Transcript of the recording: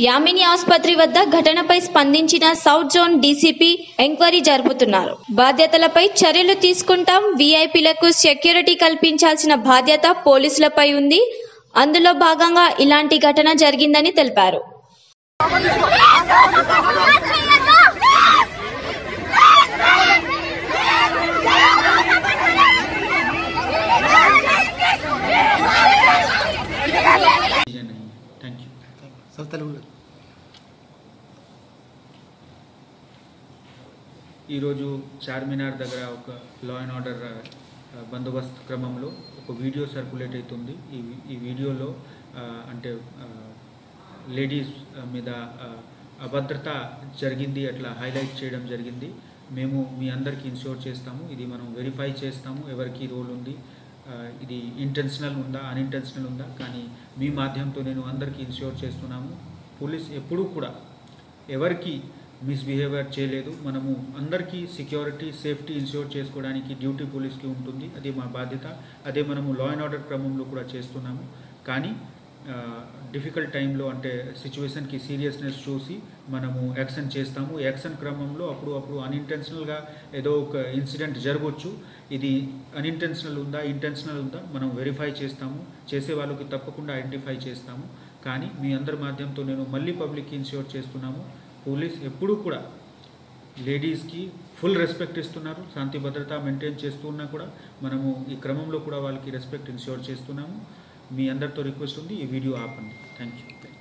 యామిని ఆసుపత్రి వద్ద ఘటనపై స్పందించిన సౌత్ జోన్ డీసీపీ ఎంక్వైరీ జరుపుతున్నారు. బాధ్యతలపై చర్యలు తీసుకుంటాం వీఐపీలకు సెక్యూరిటీ కల్పించాల్సిన బాధ్యత పోలీసులపై ఉంది. అందులో భాగంగా ఇలాంటి ఘటన జరిగిందని తెలిపారు. థ్యాంక్ ఈరోజు చార్మినార్ దగ్గర ఒక లా అండ్ ఆర్డర్ బందోబస్తు క్రమంలో ఒక వీడియో సర్క్యులేట్ అవుతుంది. ఈ ఈ వీడియోలో అంటే లేడీస్ మీద అభద్రత జరిగింది అట్లా హైలైట్ చేయడం జరిగింది. మేము మీ అందరికీ ఇన్ష్యూర్ చేస్తాము. ఇది మనం వెరిఫై చేస్తాము. ఎవరికి రోల్ ఉంది ఇది ఇంటెన్షనల్ ఉందా అన్ఇంటెన్షనల్ ఉందా? కానీ మీ మాధ్యమంతో నేను అందరికీ ఇన్ష్యూర్ చేస్తున్నాము. పోలీస్ ఎప్పుడూ కూడా ఎవరికి మిస్బిహేవియర్ చేయలేదు. మనము అందరికీ సెక్యూరిటీ సేఫ్టీ ఇన్ష్యూర్ చేసుకోవడానికి డ్యూటీ పోలీస్కి ఉంటుంది. అది మా బాధ్యత. అదే మనము లా అండ్ ఆర్డర్ క్రమంలో కూడా చేస్తున్నాము. కానీ డిఫికల్ట్ టైంలో అంటే సిచ్యువేషన్కి సీరియస్నెస్ చూసి మనము యాక్షన్ చేస్తాము. యాక్షన్ క్రమంలో అప్పుడు అప్పుడు అన్ఇంటెన్షనల్గా ఏదో ఒక ఇన్సిడెంట్ జరగవచ్చు ఇది అన్ఇంటెన్షనల్ ఉందా ఇంటెన్షనల్ ఉందా మనం వెరిఫై చేస్తాము. చేసే వాళ్ళకి తప్పకుండా ఐడెంటిఫై చేస్తాము. కానీ మీ అందరి మాధ్యమంతో నేను మళ్ళీ పబ్లిక్ ఇన్ష్యూర్ చేస్తున్నాము. పోలీస్ ఎప్పుడూ కూడా లేడీస్కి ఫుల్ రెస్పెక్ట్ ఇస్తున్నారు. శాంతి భద్రత మెయింటైన్ చేస్తూ ఉన్నా కూడా మనము ఈ క్రమంలో కూడా వాళ్ళకి రెస్పెక్ట్ ఇన్ష్యూర్ చేస్తున్నాము. మీ అందరితో రిక్వెస్ట్ ఉంది. ఈ వీడియో ఆపండి. Thank you